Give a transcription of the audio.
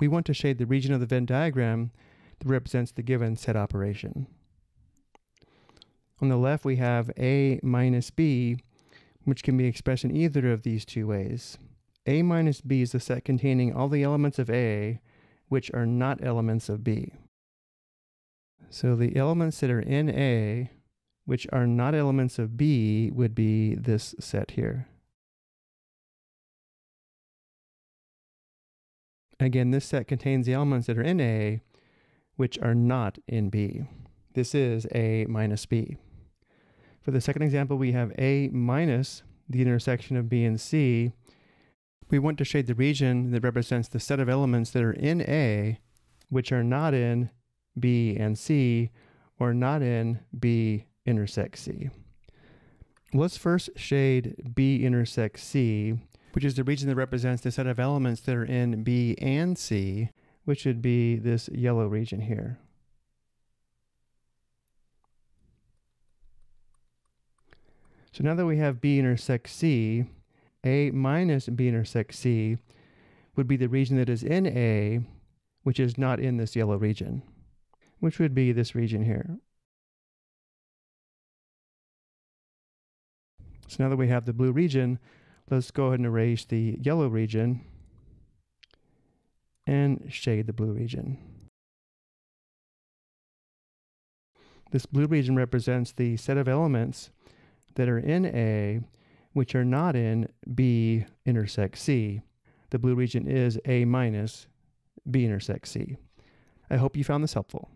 we want to shade the region of the Venn diagram that represents the given set operation. On the left, we have A minus B, which can be expressed in either of these two ways. A minus B is the set containing all the elements of A, which are not elements of B. So the elements that are in A, which are not elements of B, would be this set here. Again, this set contains the elements that are in A, which are not in B. This is A minus B. For the second example, we have A minus the intersection of B and C. We want to shade the region that represents the set of elements that are in A, which are not in B and C, or not in B intersect C. Let's first shade B intersect C which is the region that represents the set of elements that are in B and C, which would be this yellow region here. So now that we have B intersects C, A minus B intersects C would be the region that is in A, which is not in this yellow region, which would be this region here. So now that we have the blue region, Let's go ahead and erase the yellow region and shade the blue region. This blue region represents the set of elements that are in A, which are not in B intersect C. The blue region is A minus B intersect C. I hope you found this helpful.